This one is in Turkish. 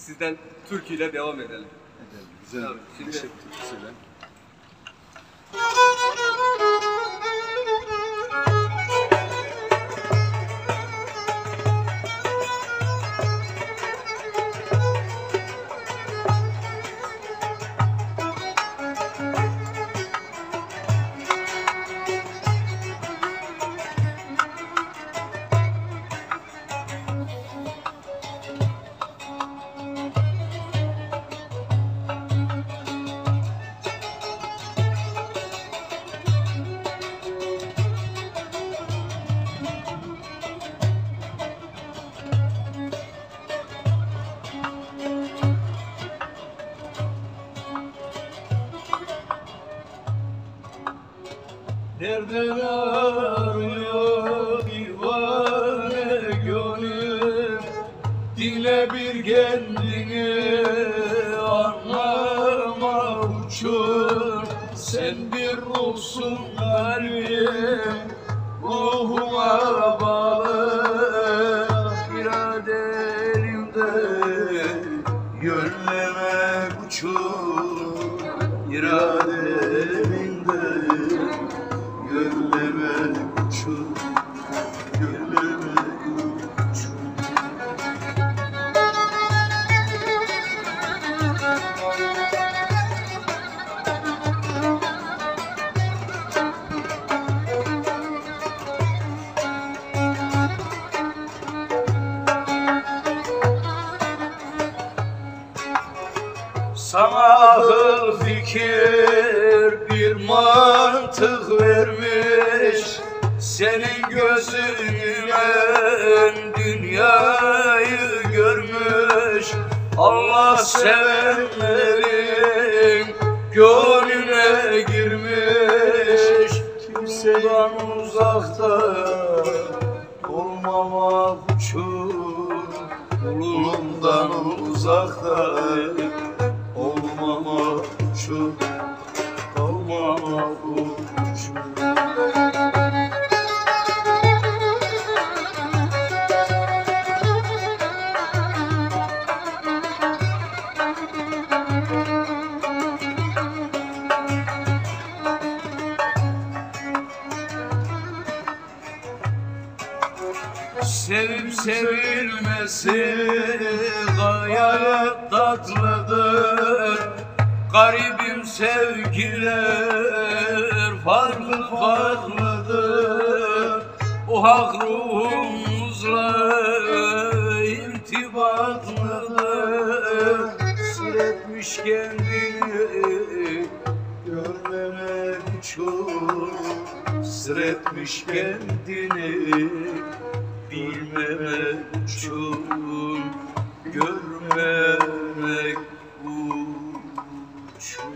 sizden türküyle devam edelim. Edelim. Güzel. Tabii, şimdi- Neşet Türküsüyle. Nereden arıyor divane gönül. Dile bir kendini anlama uçur. Sen bir ruhsun garip ruhuma bağlı. İradelimde gönleme uçur. İradelimde Sana akıl fikir bir mantık vermiş. Senin gözüne dünyayı görmüş. Allah sevenlerin gönlüne girmiş. Kimseden uzakta olmamak için Kulumdan uzakta için Sevip sevilmesi gayet tatlıdır Garibim sevgiler farklı farklıdır. O hak ruhumuzla irtibatlıdır Siletmiş kendini görmemek için Sıretmiş kendini bilmemek için görmemek için